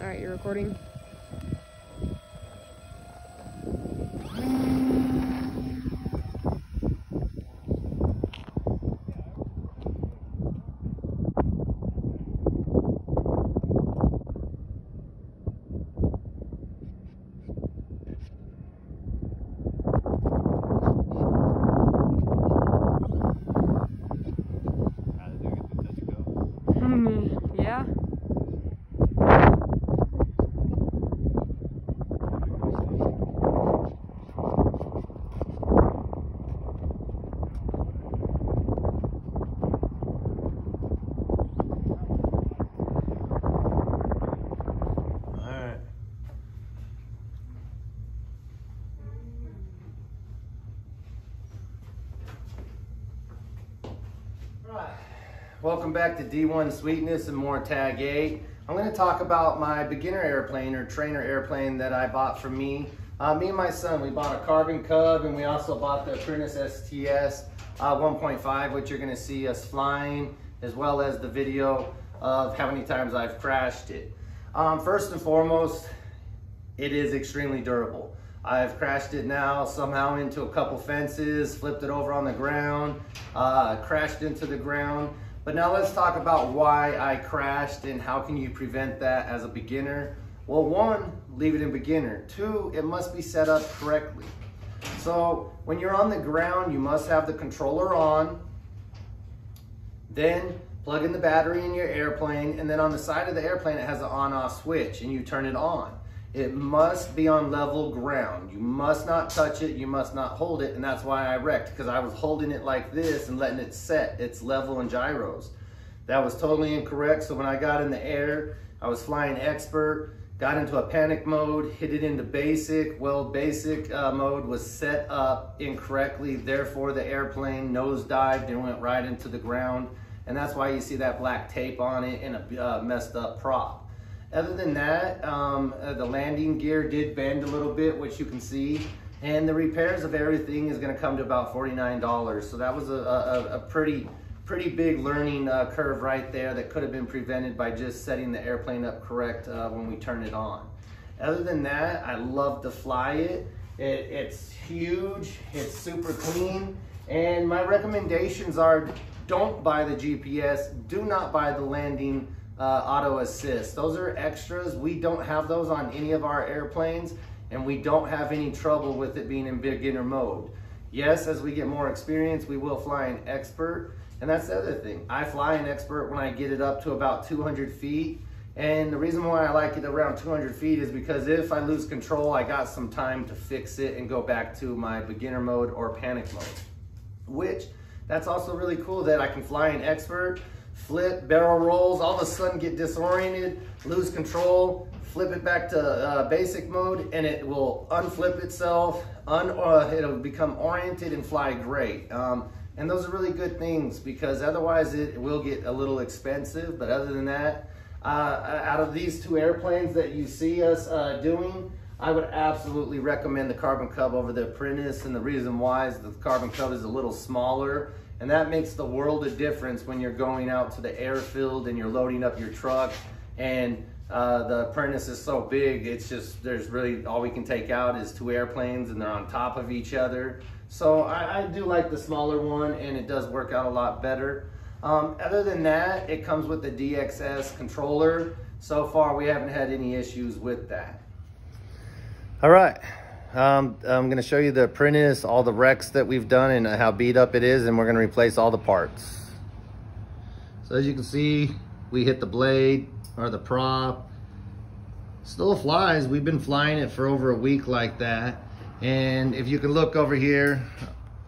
All right, you're recording. How did it get the touch go? Hmm, yeah. Alright. Right. Welcome back to D1 Sweetness and more Tag 8. I'm going to talk about my beginner airplane or trainer airplane that I bought from me. Uh, me and my son, we bought a Carbon Cub and we also bought the Apprentice STS uh, 1.5, which you're going to see us flying, as well as the video of how many times I've crashed it. Um, first and foremost, it is extremely durable. I've crashed it now somehow into a couple fences, flipped it over on the ground, uh, crashed into the ground. But now let's talk about why I crashed and how can you prevent that as a beginner. Well, one, leave it in beginner. Two, it must be set up correctly. So when you're on the ground, you must have the controller on. Then plug in the battery in your airplane, and then on the side of the airplane, it has an on-off switch, and you turn it on. It must be on level ground. You must not touch it, you must not hold it, and that's why I wrecked, because I was holding it like this and letting it set its level and gyros. That was totally incorrect, so when I got in the air, I was flying expert, got into a panic mode, hit it into basic. Well, basic uh, mode was set up incorrectly, therefore the airplane nosedived and went right into the ground. And that's why you see that black tape on it and a uh, messed up prop. Other than that, um, uh, the landing gear did bend a little bit, which you can see. And the repairs of everything is gonna come to about $49. So that was a, a, a pretty, pretty big learning uh, curve right there that could have been prevented by just setting the airplane up correct uh, when we turn it on. Other than that, I love to fly it. it. It's huge, it's super clean, and my recommendations are don't buy the GPS, do not buy the landing uh, auto assist. Those are extras. We don't have those on any of our airplanes, and we don't have any trouble with it being in beginner mode. Yes, as we get more experience, we will fly an expert, and that's the other thing. I fly an expert when I get it up to about 200 feet, and the reason why I like it around 200 feet is because if I lose control, I got some time to fix it and go back to my beginner mode or panic mode. Which, that's also really cool that I can fly an expert, flip, barrel rolls, all of a sudden get disoriented, lose control, flip it back to uh, basic mode, and it will unflip itself, un uh, it'll become oriented and fly great. Um, and those are really good things because otherwise it will get a little expensive. But other than that, uh, out of these two airplanes that you see us uh, doing, I would absolutely recommend the Carbon Cub over the Apprentice. And the reason why is the Carbon Cub is a little smaller and that makes the world of difference when you're going out to the airfield and you're loading up your truck and uh, the Apprentice is so big, it's just, there's really, all we can take out is two airplanes and they're on top of each other. So I, I do like the smaller one and it does work out a lot better. Um, other than that, it comes with the DXS controller. So far, we haven't had any issues with that. All right. Um, I'm going to show you the Apprentice, all the wrecks that we've done and how beat up it is, and we're going to replace all the parts. So as you can see, we hit the blade or the prop. Still flies. We've been flying it for over a week like that. And if you can look over here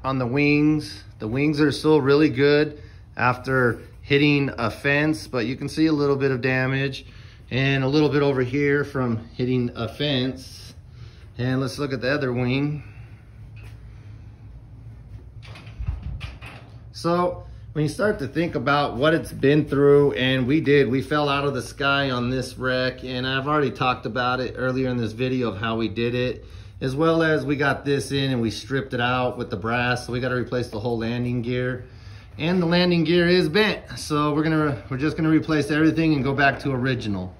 on the wings, the wings are still really good after hitting a fence, but you can see a little bit of damage and a little bit over here from hitting a fence. And let's look at the other wing. So when you start to think about what it's been through, and we did, we fell out of the sky on this wreck, and I've already talked about it earlier in this video of how we did it, as well as we got this in and we stripped it out with the brass, so we got to replace the whole landing gear. And the landing gear is bent, so we're gonna we're just gonna replace everything and go back to original.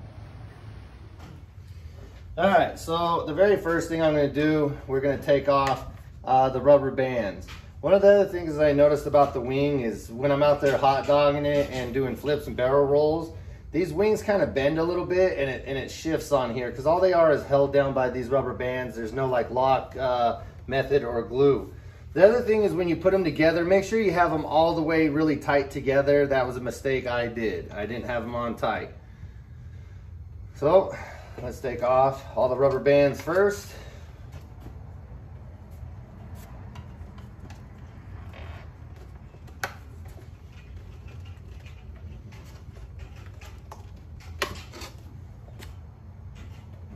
All right, so the very first thing I'm gonna do, we're gonna take off uh, the rubber bands. One of the other things that I noticed about the wing is when I'm out there hot dogging it and doing flips and barrel rolls, these wings kind of bend a little bit and it, and it shifts on here because all they are is held down by these rubber bands. There's no like lock uh, method or glue. The other thing is when you put them together, make sure you have them all the way really tight together. That was a mistake I did. I didn't have them on tight. So let's take off all the rubber bands first.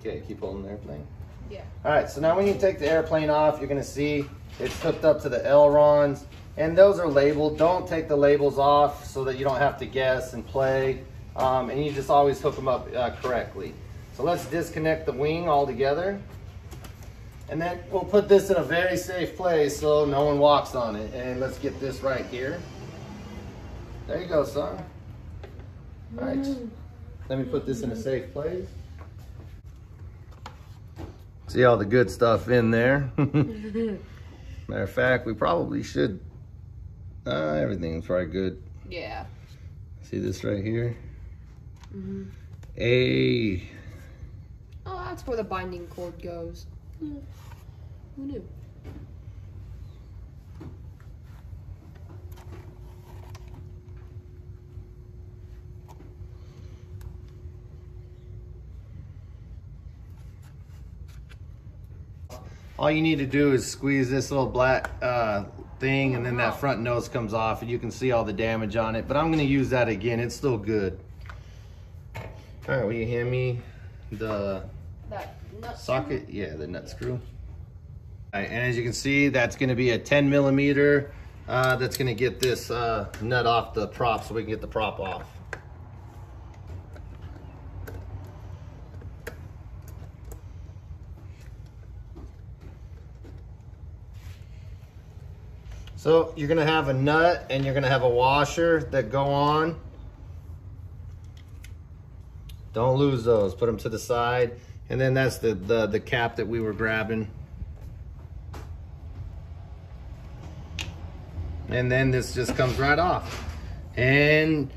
Okay, keep holding the airplane. Yeah. All right, so now when you take the airplane off, you're gonna see it's hooked up to the ailerons, and those are labeled. Don't take the labels off so that you don't have to guess and play, um, and you just always hook them up uh, correctly. So let's disconnect the wing altogether, and then we'll put this in a very safe place so no one walks on it. And let's get this right here. There you go, son. All right, let me put this in a safe place. See all the good stuff in there. Matter of fact, we probably should. Uh, everything's probably good. Yeah. See this right here? hmm A. Oh, that's where the binding cord goes. Hmm. Who knew? All you need to do is squeeze this little black uh, thing, and then that front nose comes off, and you can see all the damage on it. But I'm gonna use that again. It's still good. All right, will you hand me the That nut socket? Yeah, the nut screw. And as you can see, that's gonna be a 10 millimeter. Uh, that's gonna get this uh, nut off the prop so we can get the prop off. So you're gonna have a nut and you're gonna have a washer that go on. Don't lose those, put them to the side. And then that's the, the, the cap that we were grabbing. And then this just comes right off. And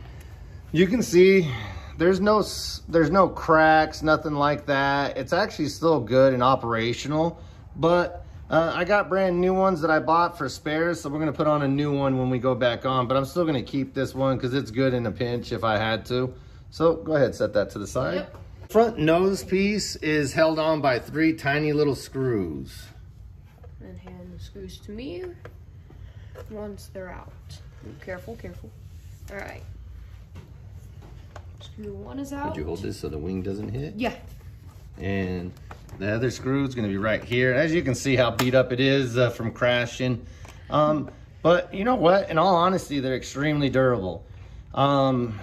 you can see there's no, there's no cracks, nothing like that. It's actually still good and operational, but uh, I got brand new ones that I bought for spares, so we're gonna put on a new one when we go back on, but I'm still gonna keep this one because it's good in a pinch if I had to. So go ahead, set that to the side. Yep. Front nose piece is held on by three tiny little screws. And hand the screws to me once they're out. Careful, careful. All right. Screw one is out. Could you hold this so the wing doesn't hit? Yeah. And the other screw is gonna be right here. As you can see how beat up it is uh, from crashing. Um, but you know what? In all honesty, they're extremely durable. Um,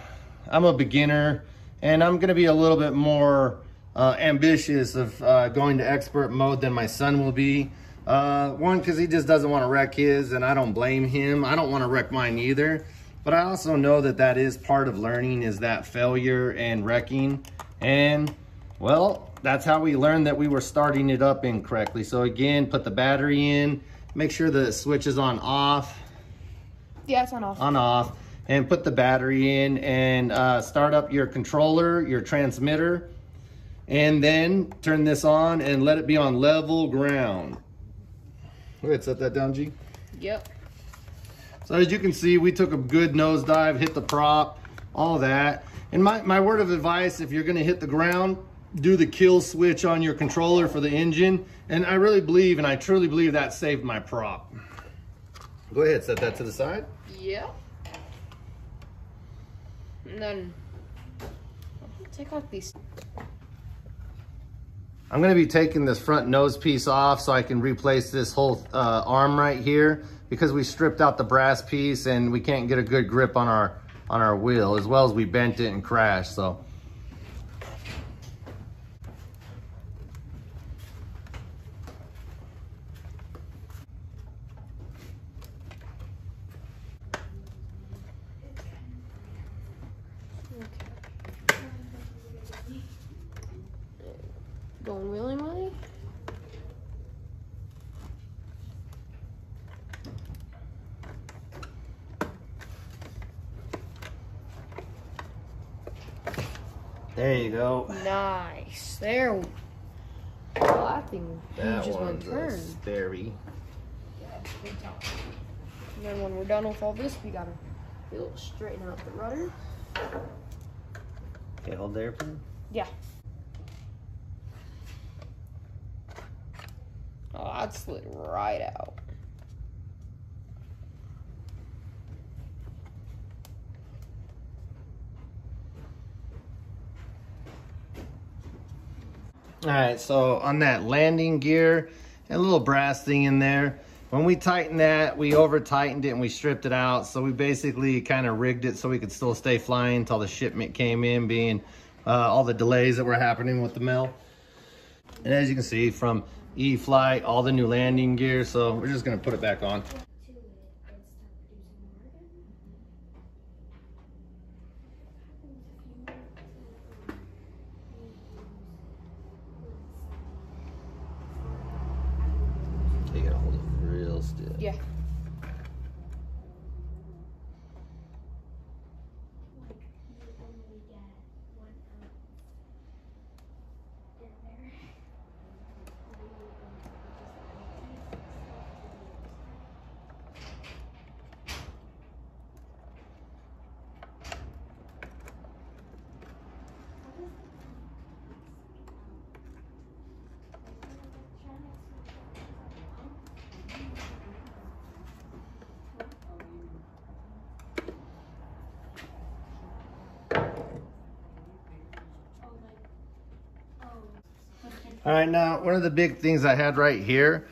I'm a beginner and I'm gonna be a little bit more uh, ambitious of uh, going to expert mode than my son will be. Uh, one, because he just doesn't want to wreck his, and I don't blame him. I don't want to wreck mine either. But I also know that that is part of learning is that failure and wrecking. And, well, that's how we learned that we were starting it up incorrectly. So again, put the battery in, make sure the switch is on off, Yeah, it's on off. on off, and put the battery in and uh, start up your controller, your transmitter, and then turn this on and let it be on level ground. Go ahead, set that down, G. Yep. So as you can see, we took a good nosedive, hit the prop, all that. And my, my word of advice, if you're gonna hit the ground, do the kill switch on your controller for the engine. And I really believe, and I truly believe that saved my prop. Go ahead, set that to the side. Yep. And then take off these. I'm gonna be taking this front nose piece off so I can replace this whole uh, arm right here because we stripped out the brass piece and we can't get a good grip on our on our wheel as well as we bent it and crashed. So Going willingly. There you go. Nice. There. we- Well, that thing That just went one's a turn. Sperry. And then when we're done with all this, we gotta we'll straighten out the rudder. Okay, hold the airplane. Yeah. Oh, that slid right out. All right, so on that landing gear, a little brass thing in there. When we tightened that, we over tightened it and we stripped it out. So we basically kind of rigged it so we could still stay flying until the shipment came in, being uh, all the delays that were happening with the mill. And as you can see from E-flite, all the new landing gear. So we're just gonna put it back on. it Yeah. All right, now one of the big things I had right here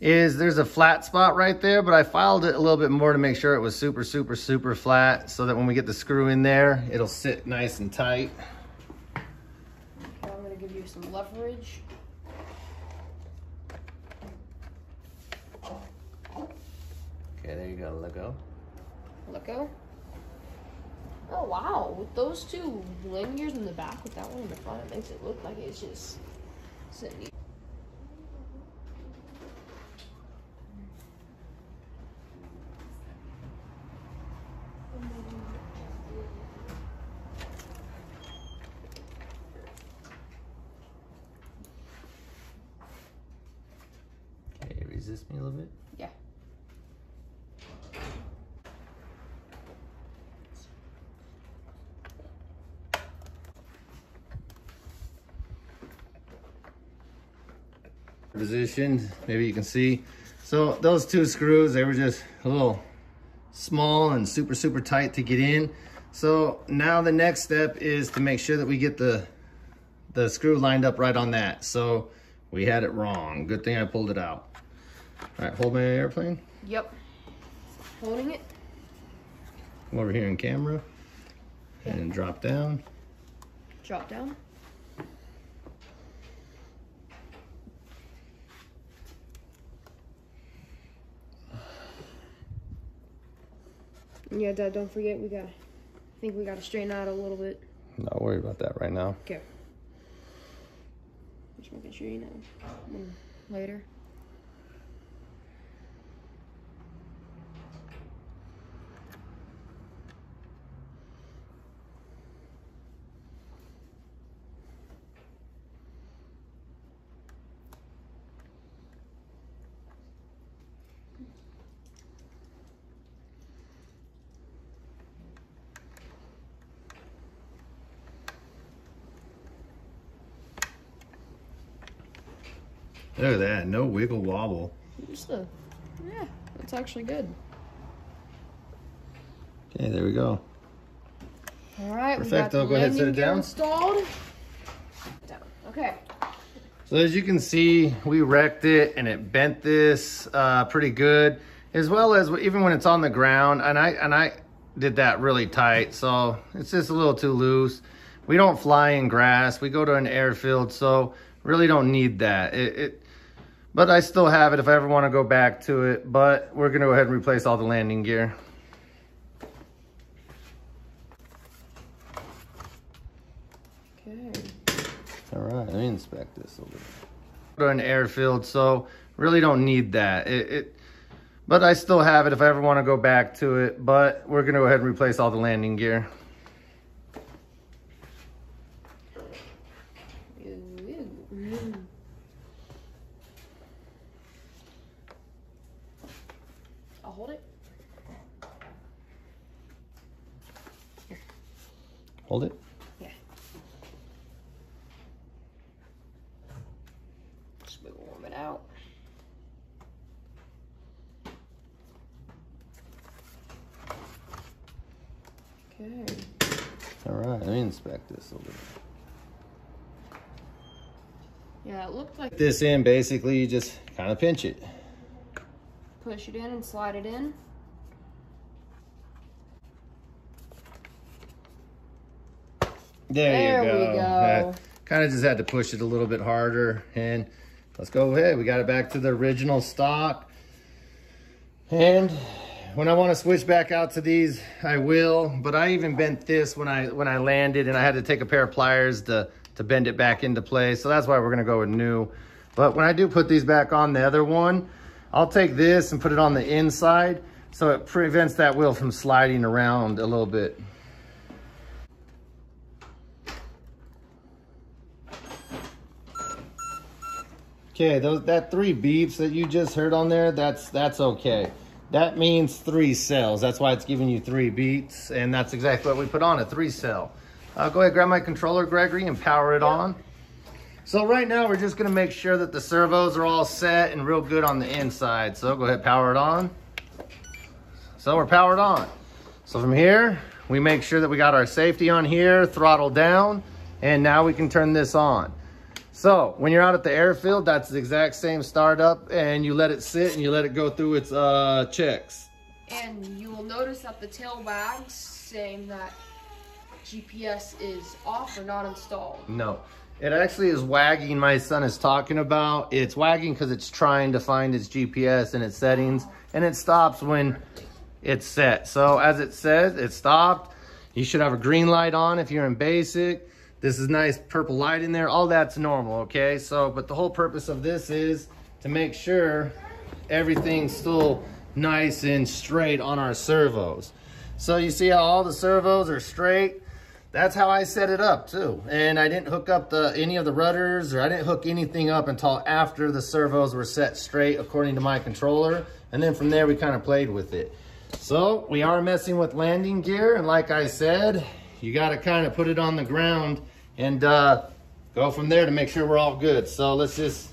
is there's a flat spot right there, but I filed it a little bit more to make sure it was super, super, super flat so that when we get the screw in there, it'll sit nice and tight. Okay, I'm gonna give you some leverage. Okay, there you go, let go. Let go. Oh wow, with those two gears in the back with that one in the front, it makes it look like it's just sitting. Okay, resist me a little bit. Yeah. Positioned, maybe you can see. So those two screws, they were just a little small and super, super tight to get in. So now the next step is to make sure that we get the, the screw lined up right on that. So we had it wrong. Good thing I pulled it out. All right, hold my airplane. Yep. Holding it. Come over here in camera and drop down. Drop down. Yeah, Dad, don't forget we gotta I think we gotta straighten out a little bit. Not worry about that right now. Okay. Just making sure you know. Mm, Later. Look at that, no wiggle wobble. Just a yeah, that's actually good. Okay, there we go. All right, we got Perfecto. the Go ahead, and set it down. Installed. Down. Okay. So as you can see, we wrecked it and it bent this uh, pretty good, as well as even when it's on the ground. And I and I did that really tight, so it's just a little too loose. We don't fly in grass. We go to an airfield, so really don't need that. It, it but I still have it if I ever want to go back to it. But we're gonna go ahead and replace all the landing gear. Okay. All right, let me inspect this a little bit. Put an airfield, so really don't need that. It, it, but I still have it if I ever want to go back to it. But we're gonna go ahead and replace all the landing gear. I'll hold it. Hold it. Yeah. Just wiggle warm it out. Okay. All right, let me inspect this a little bit. Yeah, it looked like This in, basically, you just kind of pinch it. Push it in and slide it in. There, There you go. go. kind of just had to push it a little bit harder. And let's go ahead. We got it back to the original stock. And when I want to switch back out to these, I will. But I even bent this when I when I landed and I had to take a pair of pliers to, to bend it back into place. So that's why we're going to go with new. But when I do put these back on the other one, I'll take this and put it on the inside so it prevents that wheel from sliding around a little bit. Okay, those that three beeps that you just heard on there, that's that's okay. That means three cells. That's why it's giving you three beats, and that's exactly what we put on a three cell. Uh, go ahead, grab my controller, Gregory, and power it on. So right now we're just gonna make sure that the servos are all set and real good on the inside. So go ahead, power it on. So we're powered on. So from here, we make sure that we got our safety on here, throttle down, and now we can turn this on. So when you're out at the airfield, that's the exact same startup and you let it sit and you let it go through its uh, checks. And you will notice that the tail wags saying that GPS is off or not installed. No, it actually is wagging my son is talking about. It's wagging because it's trying to find its GPS and its settings and it stops when it's set. So as it says, it stopped. You should have a green light on if you're in basic. This is nice purple light in there. All that's normal, okay? So, but the whole purpose of this is to make sure everything's still nice and straight on our servos. So you see how all the servos are straight? That's how I set it up too. And I didn't hook up the any of the rudders or I didn't hook anything up until after the servos were set straight according to my controller. And then from there we kind of played with it. So we are messing with landing gear. And like I said, you got to kind of put it on the ground and uh, go from there to make sure we're all good. So let's just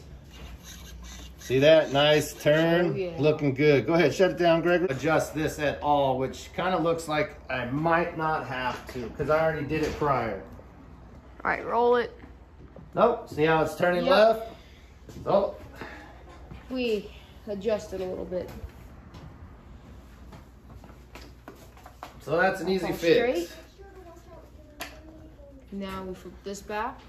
see that nice turn, Oh, yeah. looking good. Go ahead, shut it down, Gregory. Adjust this at all, which kind of looks like I might not have to because I already did it prior. All right, roll it. Nope, see how it's turning Yep. left? Oh, We adjusted a little bit. so that's an easy fix. straight. Now we flip this back.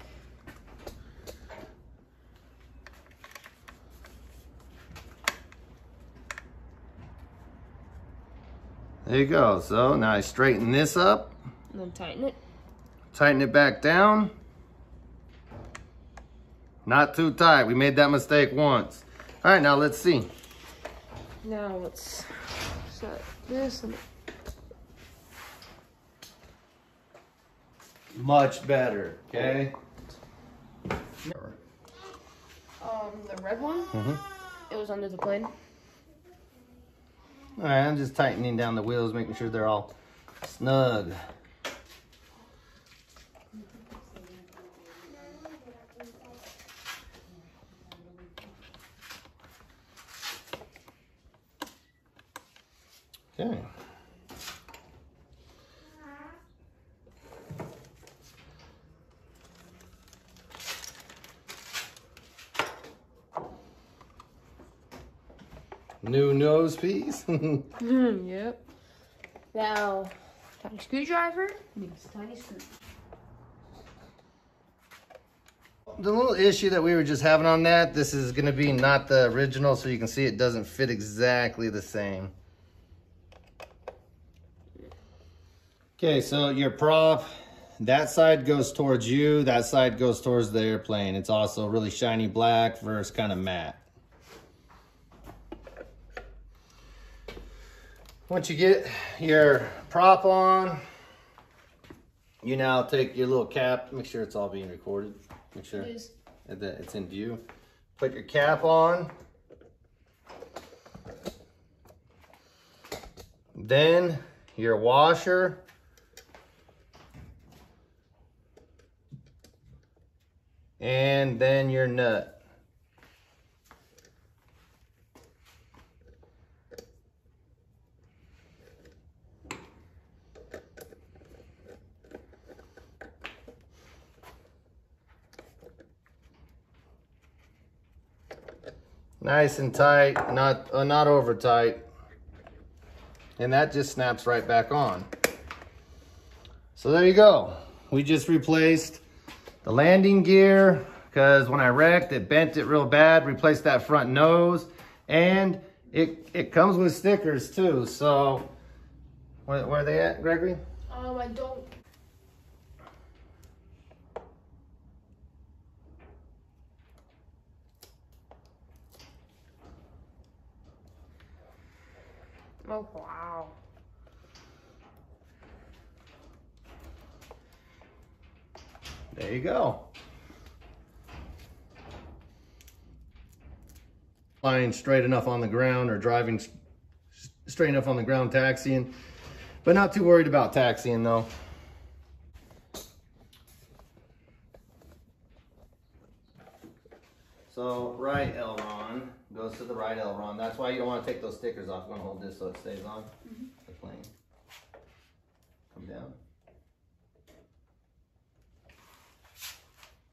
There you go. So now I straighten this up, And then tighten it. tighten it back down. Not too tight. We made that mistake once. All right, now let's see. Now let's set this and Much better, okay? um the red one. Mhm. It was under the plane. All right, I'm just tightening down the wheels, making sure they're all snug. Okay. New nose piece. Mm, yep. Now, tiny screwdriver means tiny screw. the little issue that we were just having on that, this is gonna be not the original, so you can see it doesn't fit exactly the same. Okay, so your prop, that side goes towards you, that side goes towards the airplane. It's also really shiny black versus kind of matte. Once you get your prop on, you now take your little cap, make sure it's all being recorded. Make sure Please. that it's in view. Put your cap on. Then your washer. And then your nut. Nice and tight, not uh, not over tight. And that just snaps right back on. So there you go. We just replaced the landing gear because when I wrecked, it bent it real bad. Replaced that front nose and it, it comes with stickers too. So where, where are they at, Gregory? Um, I don't. Oh wow. There you go. Flying straight enough on the ground or driving straight enough on the ground taxiing, but not too worried about taxiing though. So right aileron goes to the right aileron. That's why you don't want to take those stickers off. You going to hold this so it stays on mm-hmm. the plane. Come down.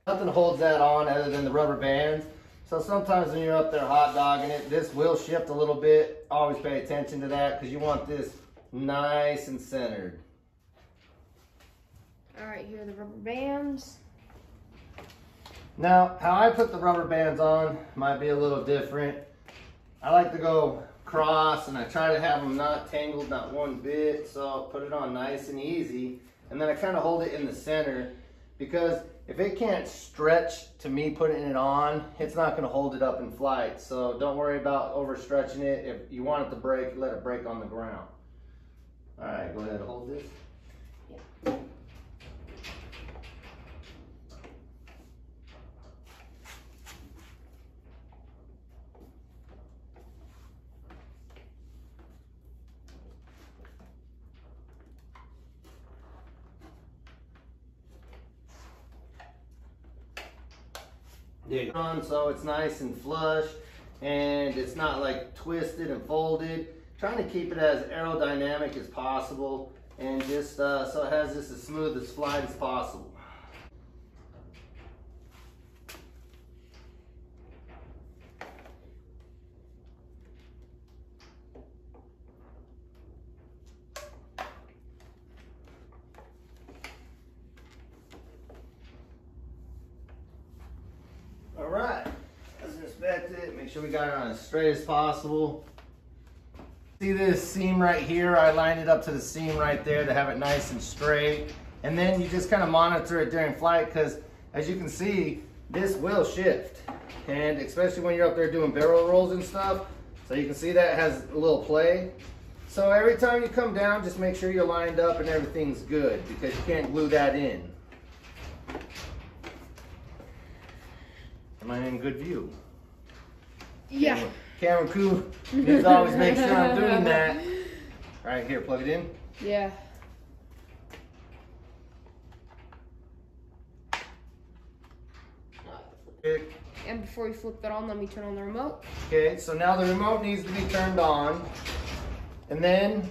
Nothing holds that on other than the rubber bands. So sometimes when you're up there hot dogging it, this will shift a little bit. Always pay attention to that because you want this nice and centered. All right, here are the rubber bands. Now, how I put the rubber bands on might be a little different. I like to go cross and I try to have them not tangled, not one bit. So I'll put it on nice and easy. And then I kind of hold it in the center because if it can't stretch to me putting it on, it's not going to hold it up in flight. So don't worry about overstretching it. If you want it to break, let it break on the ground. All right, go ahead and hold this. Yeah. On so it's nice and flush and it's not like twisted and folded. Trying to keep it as aerodynamic as possible and just uh, so it has this as smooth as flight as possible. All right, let's inspect it, make sure we got it on as straight as possible. See this seam right here? I lined it up to the seam right there to have it nice and straight. And then you just kind of monitor it during flight because as you can see, this will shift. And especially when you're up there doing barrel rolls and stuff. So you can see that has a little play. So every time you come down, just make sure you're lined up and everything's good because you can't glue that in. Am I in good view? Yeah. Camera Koo needs always make sure I'm doing that. All right, here, plug it in. Yeah. And before you flip that on, let me turn on the remote. Okay, so now the remote needs to be turned on. And then,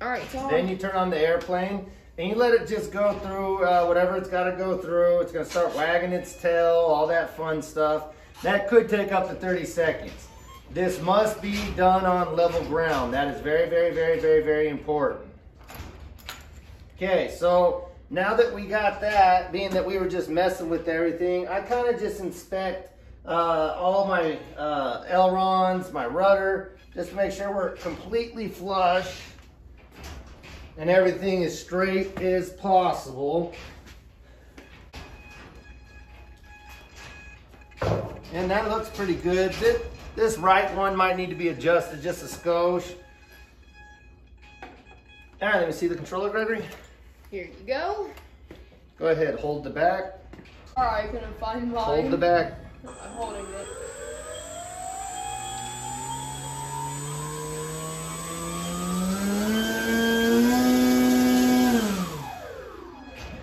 All right, so then you turn on the airplane and you let it just go through uh, whatever it's got to go through. It's going to start wagging its tail, all that fun stuff. That could take up to 30 seconds. This must be done on level ground. That is very, very, very, very, very important. Okay, so now that we got that, being that we were just messing with everything, I kind of just inspect uh, all my uh, ailerons, my rudder, just to make sure we're completely flush. And everything as straight as possible. And that looks pretty good. This, this right one might need to be adjusted just a skosh. All right, let me see the controller, Gregory. Here you go. Go ahead, hold the back, Alright, couldn't find mine. hold the back. I'm holding it.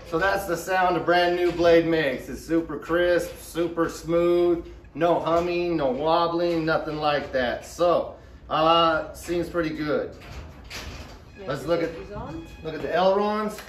So that's the sound a brand new blade makes. It's super crisp, super smooth, no humming, no wobbling, nothing like that. So, uh, seems pretty good. Let's look at-. Look at the ailerons.